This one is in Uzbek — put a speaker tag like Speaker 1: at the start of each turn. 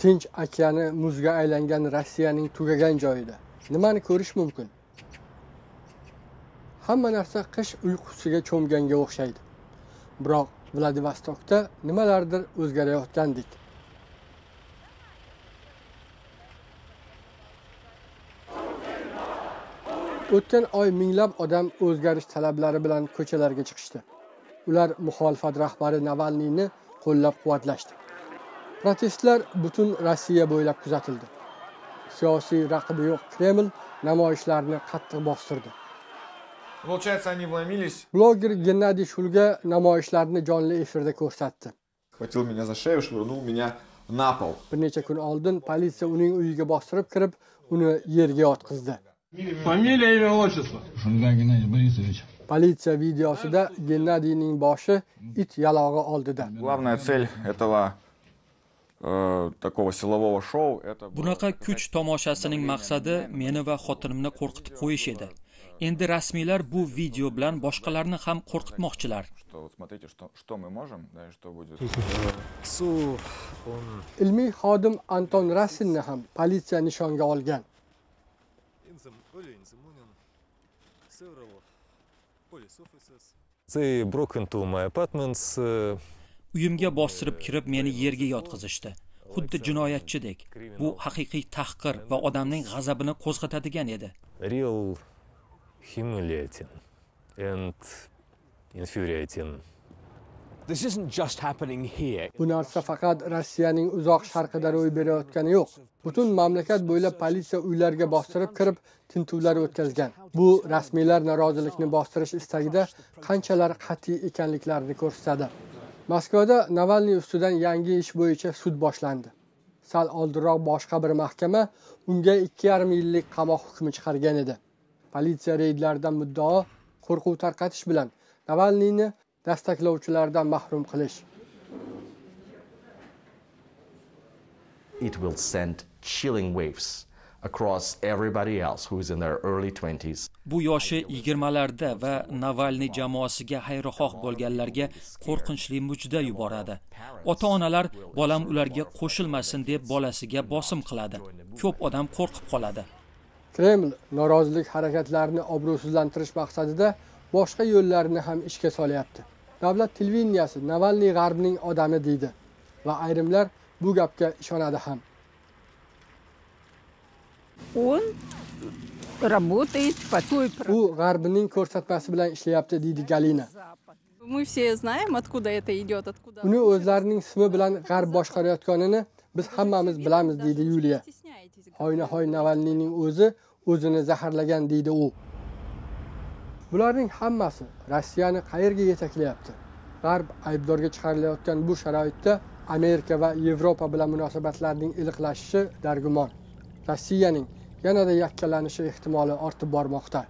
Speaker 1: tinch okeani muzga aylangan rossiyaning tugagan joyida. Nimani ko'rish mumkin? Hamma narsa qish uyqusiga cho'mganga o'xshaydi. Biroq vladivostokda nimalardir o'zgarayotgandek o'tgan oy minglab odam o'zgarish talablari bilan ko'chalarga chiqishdi. Ular muxolifat rahbari navalniyni qo'llab quvvatlashdi protestlar butun rossiya bo'ylab kuzatildi siyosiy raqibi yo'q kreml namoyishlarni qattiq bostirdi
Speaker 2: Получается, они вломились,
Speaker 1: bloger gennadiy shulga namoyishlarni jonli efirda ko'rsatdi
Speaker 2: схватил меня за шею, швырнул меня на пол.
Speaker 1: bir necha kun oldin politsiya uning uyiga bostirib kirib uni yerga yotqizdi
Speaker 3: Фамилия, имя, отчество.
Speaker 4: Шульга Геннадий Борисович.
Speaker 1: politsiya videosida gennadiyning boshi it yalog'i oldida
Speaker 2: Главная цель этого такого силового шоу это
Speaker 5: bunaqa kuch tomoshasining maqsadi meni va xotinimni qo'rqitib qo'yish edi endi rasmiylar bu video bilan boshqalarni ham qo'rqitmoqchilar
Speaker 2: смотрите, что, что мы можем, да, и что будет.
Speaker 1: Ilmiy xodim anton rassinni ham politsiya nishonga olgan.
Speaker 6: They broke into my apartments. uh,
Speaker 5: uyimga bostirib kirib meni yerga yotqizishdi. Xuddi jinoyatchidek. Bu haqiqiy tahqir va odamning g'azabini qo'zg'atadigan edi.
Speaker 6: Real humiliating and infuriating.
Speaker 7: This isn't just happening here.
Speaker 1: bu narsa faqat rossiyaning uzoq sharqida ro'y berayotgani yo'q. Butun mamlakat bo'ylab politsiya uylarga bostirib kirib tintuvlar o'tkazgan. Bu rasmiylar norozilikni bostirish istagida qanchalar qat'iy ekanliklarini ko'rsatadi moskvada navalniy ustidan yangi ish bo'yicha sud boshlandi. Sal oldinroq boshqa bir mahkama unga ikki yarim yillik qamoq hukmi chiqargan edi. Politsiya reydlaridan muddao qo'rquv tarqatish bilan navalniyni dastaklovchilardan mahrum qilish.
Speaker 8: It will send chilling waves across everybody else who is in their early 20s.
Speaker 5: bu yoshi yigirmalarda va navalniy jamoasiga xayrixoh bo'lganlarga qo'rqinchli mujda yuboradi. Ota onalar bolam ularga qo'shilmasin deb bolasiga bosim qiladi. Ko'p odam qo'rqib qoladi.
Speaker 1: Kreml norozilik harakatlarini obro'sizlantirish maqsadida boshqa yo'llarni ham ishga solyapti. Davlat televideniyasi navalniy g'arbning odami deydi va ayrimlar bu gapga ishonadi ham
Speaker 9: Он работает по той
Speaker 1: u g'arbning ko'rsatmasi bilan ishlayapti deydi galina.
Speaker 9: Мы все знаем, откуда это идет, откуда...
Speaker 1: uni o'zlarining simi bilan g'arb boshqarayotganini biz hammamiz bilamiz deydi yuliya. Hoynahoy navalniyning o'zi o'zini zaharlagan deydi u. Bularning hammasi rossiyani qayerga yetaklayapti? G'arb aybdorga chiqarilayotgan bu sharoitda amerika va yevropa bilan munosabatlarning iliqlashishi dargumon rossiyaning yanada yakkalanishi ehtimoli ortib bormoqda.